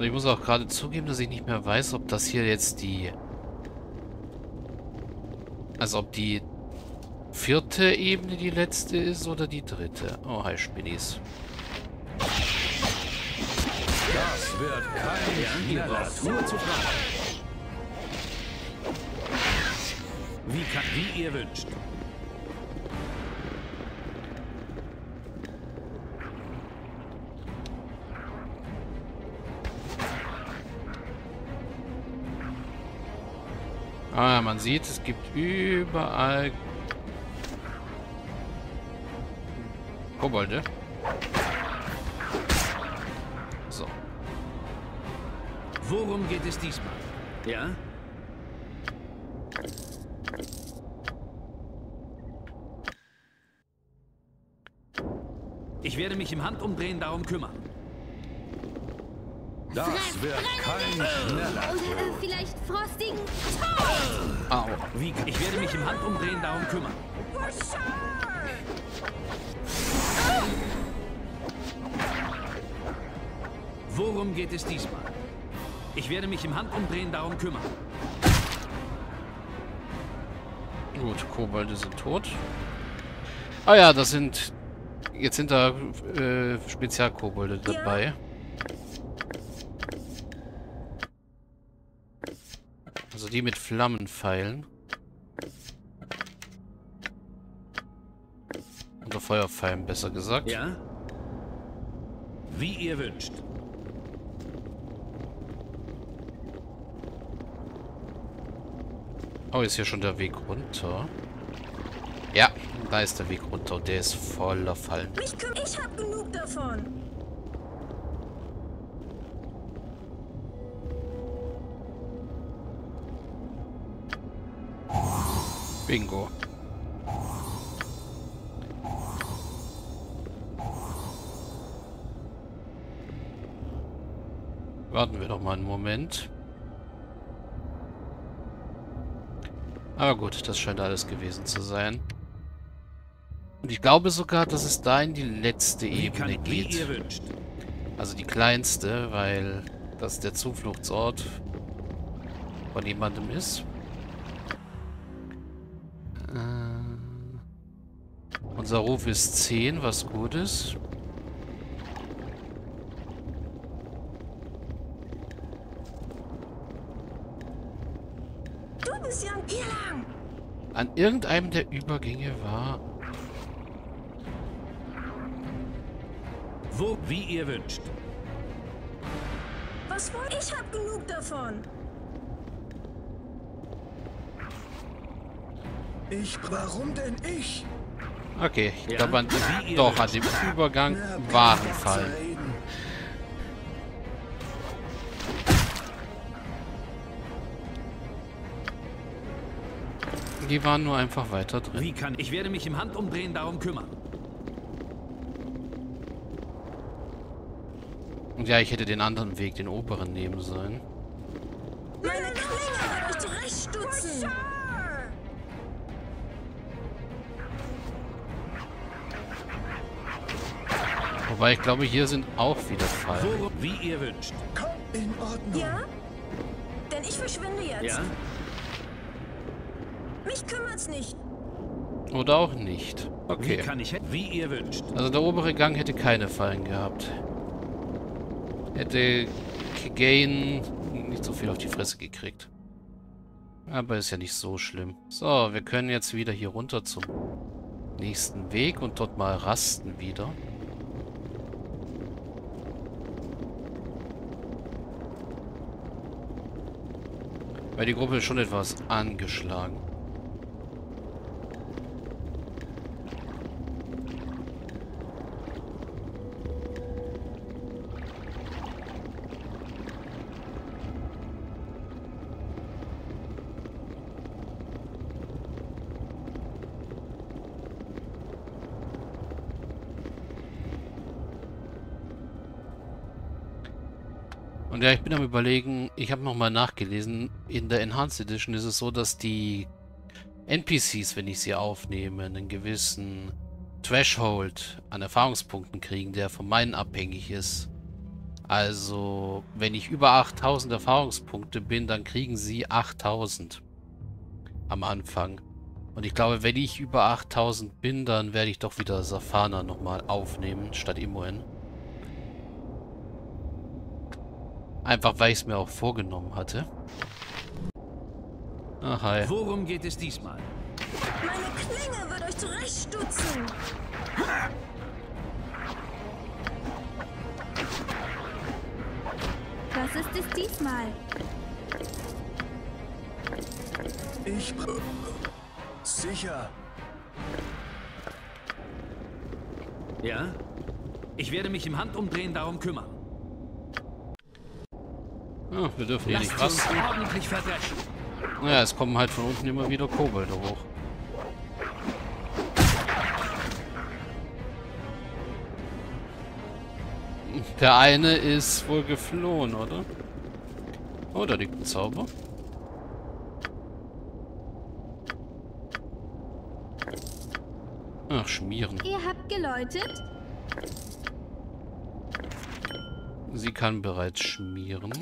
Und ich muss auch gerade zugeben, dass ich nicht mehr weiß, ob das hier jetzt die... Also ob die vierte Ebene die letzte ist oder die dritte. Oh, hi Spinnis. Das wird kein schneller Tour zu fragen. Wie, kann, wie ihr wünscht. Ah, man sieht, es gibt überall Kobolde. So. Worum geht es diesmal? Ja? Ich werde mich im Handumdrehen darum kümmern. Das wird kein schneller. Oder äh, vielleicht frostigen Tod. Au. Wie, ich werde mich im Handumdrehen darum kümmern. Worum geht es diesmal? Ich werde mich im Handumdrehen darum kümmern. Gut, Kobolde sind tot. Ah ja, das sind... Jetzt sind da äh, Spezialkobolde dabei. Also die mit Flammenpfeilen. Oder Feuerpfeilen, besser gesagt. Ja? Wie ihr wünscht. Oh, ist hier schon der Weg runter. Ja, da ist der Weg runter und der ist voller Fallen. Mich ich hab genug davon. Bingo. Warten wir doch mal einen Moment. Aber gut, das scheint alles gewesen zu sein. Und ich glaube sogar, dass es da in die letzte Ebene geht. Also die kleinste, weil das der Zufluchtsort von jemandem ist. Äh, unser Ruf ist 10, was gut ist. Du bist ja hier lang. An irgendeinem der Übergänge war... Wo, wie ihr wünscht. Was wollt ich hab genug davon. Ich, warum denn ich? Okay, ich Ja, glaube, an, ihr doch, an dem Übergang Na, waren Fallen. Die waren nur einfach weiter drin. Wie kann ich werde mich im Handumdrehen darum kümmern. Und ja, ich hätte den anderen Weg, den oberen, nehmen sollen. Meine Klinge wird euch zurechtstutzen. Wobei, ich glaube, hier sind auch wieder Fallen. Worum, wie ihr wünscht. Komm, in Ordnung. Ja? Denn ich verschwinde jetzt. Ja? Mich kümmert's nicht. Oder auch nicht. Wie Okay. kann ich wie ihr wünscht. Also der obere Gang hätte keine Fallen gehabt. Hätte Gain nicht so viel auf die Fresse gekriegt. Aber ist ja nicht so schlimm. So, wir können jetzt wieder hier runter zum nächsten Weg und dort mal rasten wieder. Weil die Gruppe ist schon etwas angeschlagen. Und ja, ich bin am überlegen, ich habe nochmal nachgelesen, in der Enhanced Edition ist es so, dass die NPCs, wenn ich sie aufnehme, einen gewissen Threshold an Erfahrungspunkten kriegen, der von meinen abhängig ist. Also, wenn ich über 8000 Erfahrungspunkte bin, dann kriegen sie 8000 am Anfang. Und ich glaube, wenn ich über 8000 bin, dann werde ich doch wieder Safana nochmal aufnehmen, statt Imoen. Einfach, weil ich es mir auch vorgenommen hatte. Ah, hi. Worum geht es diesmal? Meine Klinge wird euch zurechtstutzen. Was ist es diesmal? Ich... Sicher. Ja? Ich werde mich im Handumdrehen darum kümmern. Ah, wir dürfen hier Lasst nicht sie uns rasten. ordentlich verdreschen. Naja, es kommen halt von unten immer wieder Kobolde hoch. Der eine ist wohl geflohen, oder? Oh, da liegt ein Zauber. Ach, schmieren. Ihr habt geläutet? Sie kann bereits schmieren.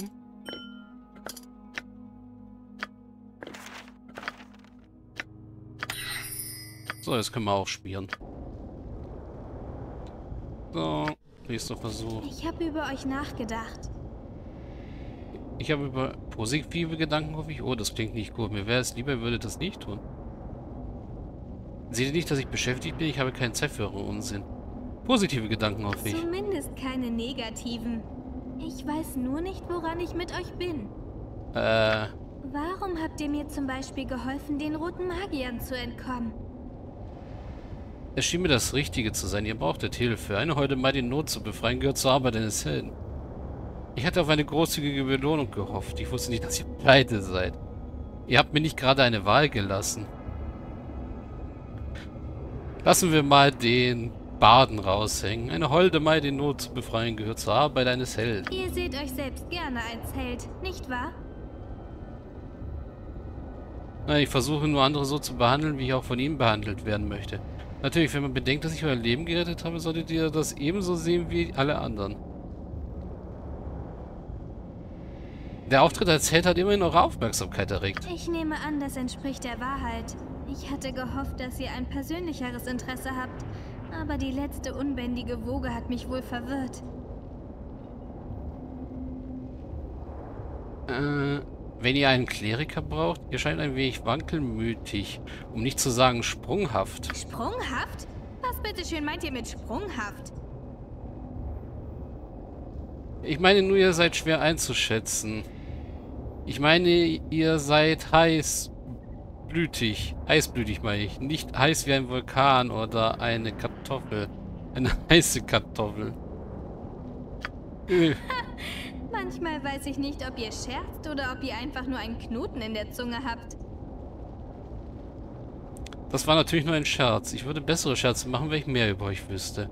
So, jetzt können wir auch schmieren. So, nächster Versuch. Ich habe über euch nachgedacht. Ich habe über positive Gedanken, hoffe ich. Oh, das klingt nicht gut. Mir wäre es lieber, ihr würdet das nicht tun. Seht ihr nicht, dass ich beschäftigt bin? Ich habe keine Zeit für euren Unsinn. Positive Gedanken, hoffe ich. Zumindest keine negativen. Ich weiß nur nicht, woran ich mit euch bin. Äh, Warum habt ihr mir zum Beispiel geholfen, den roten Magiern zu entkommen? Es schien mir das Richtige zu sein. Ihr brauchtet Hilfe. Eine heute mal die Not zu befreien, gehört zur Arbeit eines Helden. Ich hatte auf eine großzügige Belohnung gehofft. Ich wusste nicht, dass ihr pleite seid. Ihr habt mir nicht gerade eine Wahl gelassen. Lassen wir mal den Baden raushängen. Eine holde Mai, die Not zu befreien, gehört zur Arbeit eines Helden. Ihr seht euch selbst gerne als Held, nicht wahr? Nein, ich versuche nur andere so zu behandeln, wie ich auch von ihnen behandelt werden möchte. Natürlich, wenn man bedenkt, dass ich euer Leben gerettet habe, solltet ihr das ebenso sehen wie alle anderen. Der Auftritt als Held hat immerhin eure Aufmerksamkeit erregt. Ich nehme an, das entspricht der Wahrheit. Ich hatte gehofft, dass ihr ein persönlicheres Interesse habt, aber die letzte unbändige Woge hat mich wohl verwirrt. Äh, wenn ihr einen Kleriker braucht, ihr scheint ein wenig wankelmütig, um nicht zu sagen sprunghaft. Sprunghaft? Was bitteschön meint ihr mit sprunghaft? Ich meine nur, ihr seid schwer einzuschätzen. Ich meine, ihr seid heißblütig. Heißblütig meine ich. Nicht heiß wie ein Vulkan oder eine Kartoffel. Eine heiße Kartoffel. Manchmal weiß ich nicht, ob ihr scherzt oder ob ihr einfach nur einen Knoten in der Zunge habt. Das war natürlich nur ein Scherz. Ich würde bessere Scherze machen, wenn ich mehr über euch wüsste.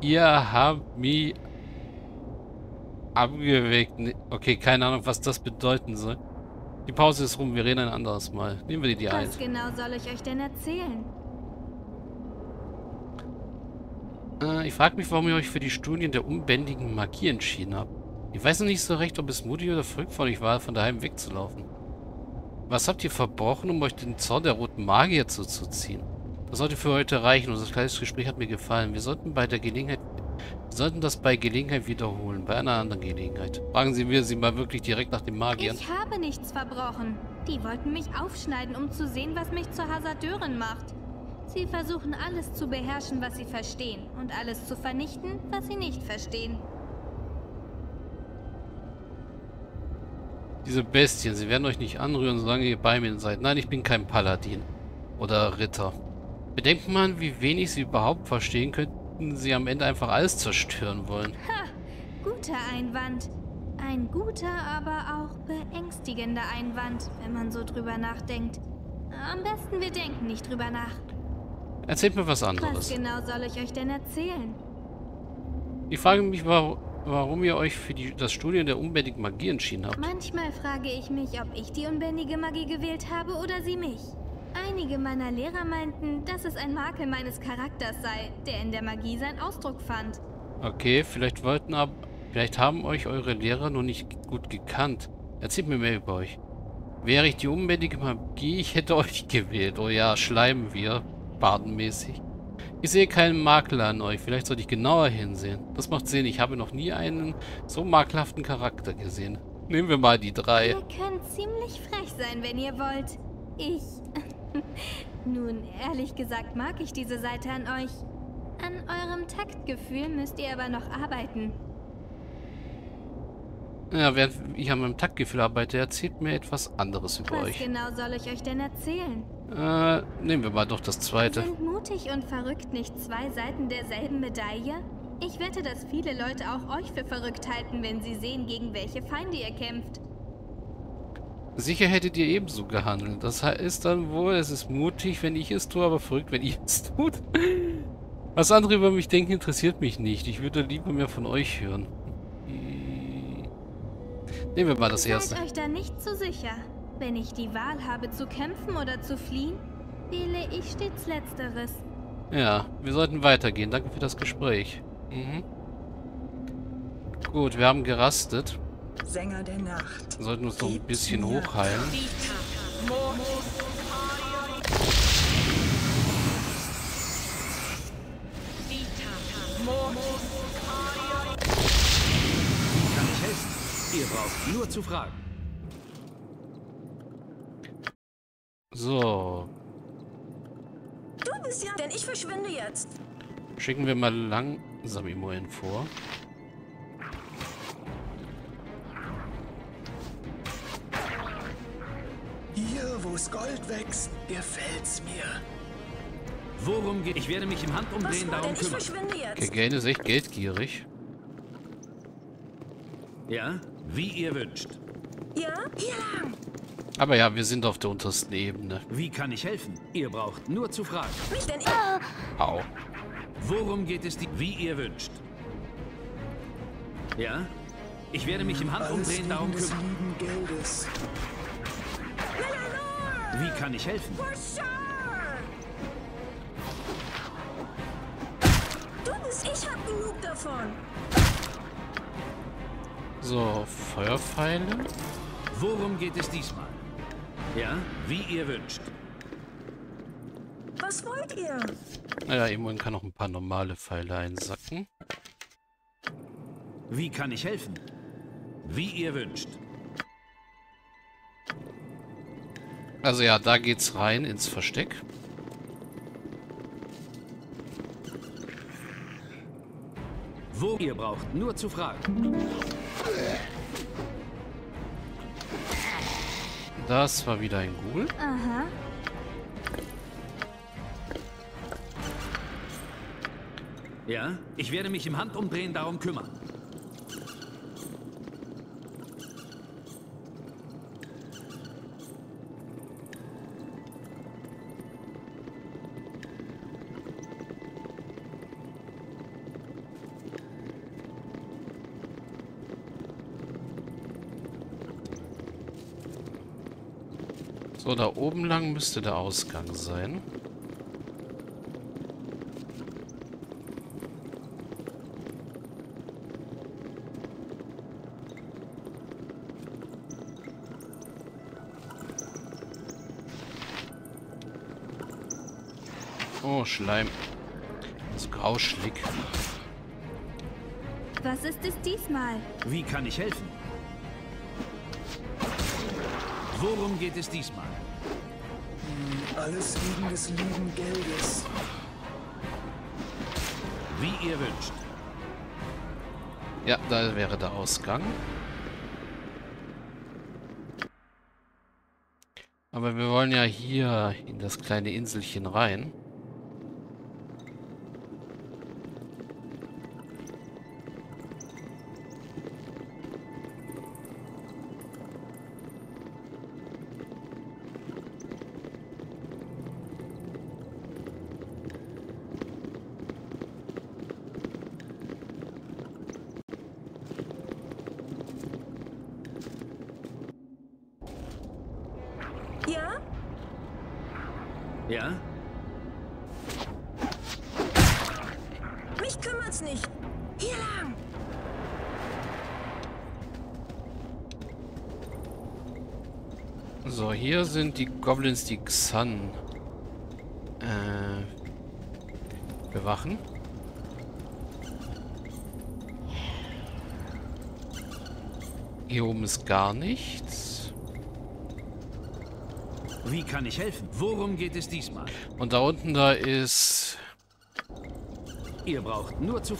Ihr habt mich abgeweckt. Okay, keine Ahnung, was das bedeuten soll. Die Pause ist rum, wir reden ein anderes Mal. Nehmen wir die, die ein. Was genau soll ich euch denn erzählen? Äh, ich frage mich, warum ihr euch für die Studien der unbändigen Magie entschieden habt. Ich weiß noch nicht so recht, ob es mutig oder verrückt von euch war, von daheim wegzulaufen. Was habt ihr verbrochen, um euch den Zorn der roten Magier zuzuziehen? Das sollte für heute reichen. Unser kleines Gespräch hat mir gefallen. Wir sollten bei der Gelegenheit... Wir sollten das bei Gelegenheit wiederholen. Bei einer anderen Gelegenheit. Fragen Sie wir sie mal wirklich direkt nach den Magiern. Ich habe nichts verbrochen. Die wollten mich aufschneiden, um zu sehen, was mich zur Hasardeurin macht. Sie versuchen alles zu beherrschen, was sie verstehen, und alles zu vernichten, was sie nicht verstehen. Diese Bestien, sie werden euch nicht anrühren, solange ihr bei mir seid. Nein, ich bin kein Paladin. Oder Ritter. Bedenkt man, wie wenig sie überhaupt verstehen, könnten sie am Ende einfach alles zerstören wollen. Guter Einwand. Ein guter, aber auch beängstigender Einwand, wenn man so drüber nachdenkt. Am besten wir denken nicht drüber nach. Erzählt mir was Was anderes. genau soll ich euch denn erzählen? Ich frage mich, wa warum ihr euch für die, das Studium der unbändigen Magie entschieden habt. Manchmal frage ich mich, ob ich die unbändige Magie gewählt habe oder sie mich. Einige meiner Lehrer meinten, dass es ein Makel meines Charakters sei, der in der Magie seinen Ausdruck fand. Okay, vielleicht wollten ab, vielleicht haben euch eure Lehrer noch nicht gut gekannt. Erzählt mir mehr über euch. Wäre ich die unbändige Magie, ich hätte euch gewählt. Oh ja, schleimen wir. Badenmäßig. Ich sehe keinen Makel an euch. Vielleicht sollte ich genauer hinsehen. Das macht Sinn. Ich habe noch nie einen so makelhaften Charakter gesehen. Nehmen wir mal die drei. Ihr könnt ziemlich frech sein, wenn ihr wollt. Ich... Nun, ehrlich gesagt mag ich diese Seite an euch. An eurem Taktgefühl müsst ihr aber noch arbeiten. Ja, während ich an meinem Taktgefühl arbeite, erzählt mir etwas anderes über Was euch. genau soll ich euch denn erzählen? Äh, nehmen wir mal doch das zweite. Sind mutig und verrückt nicht zwei Seiten derselben Medaille? Ich wette, dass viele Leute auch euch für verrückt halten, wenn sie sehen, gegen welche Feinde ihr kämpft. Sicher hättet ihr ebenso gehandelt. Das heißt dann wohl, es ist mutig, wenn ich es tue, aber verrückt, wenn ihr es tut. Was andere über mich denken, interessiert mich nicht. Ich würde lieber mehr von euch hören. Hm. Nehmen wir mal das erste. Seid euch da nicht so sicher. Wenn ich die Wahl habe, zu kämpfen oder zu fliehen, wähle ich stets Letzteres. Ja, wir sollten weitergehen. Danke für das Gespräch. Mhm. Gut, wir haben gerastet. Sänger der Nacht. Wir sollten uns noch ein bisschen hochheilen. Kann ich helfen? Ihr braucht nur zu fragen. So, Du bist ja... Denn ich verschwinde jetzt. schicken wir mal langsam immerhin vor. Hier, wo's Gold wächst, gefällt's mir. Worum geht... Ich werde mich im Was Handumdrehen war? darum Denn ich kümmern. verschwinde jetzt. Gegane ist echt geldgierig. Ja? Wie ihr wünscht. Ja? Hier lang. Aber ja, wir sind auf der untersten Ebene. Wie kann ich helfen? Ihr braucht nur zu fragen. Mich denn ich... Au. Worum geht es die... Wie ihr wünscht. Ja? Ich werde mich im Handumdrehen darum kümmern. Geldes. Wie kann ich helfen? Du bist... Ich hab genug davon. So, Feuerpfeile. Worum geht es diesmal? Ja? Wie ihr wünscht. Was wollt ihr? Naja, immerhin kann noch ein paar normale Pfeile einsacken. Wie kann ich helfen? Wie ihr wünscht. Also ja, da geht's rein ins Versteck. Wo ihr braucht nur zu fragen. Das war wieder ein Ghoul. Aha. Ja? Ich werde mich im Handumdrehen darum kümmern. So, da oben lang müsste der Ausgang sein. Oh, Schleim. So grauschlig. Was ist es diesmal? Wie kann ich helfen? Worum geht es diesmal? Alles wegen des lieben Geldes. Wie ihr wünscht. Ja, da wäre der Ausgang. Aber wir wollen ja hier in das kleine Inselchen rein. So, hier sind die Goblins, die Xan äh, bewachen. Hier oben ist gar nichts. Wie kann ich helfen? Worum geht es diesmal? Und da unten da ist... Ihr braucht nur zu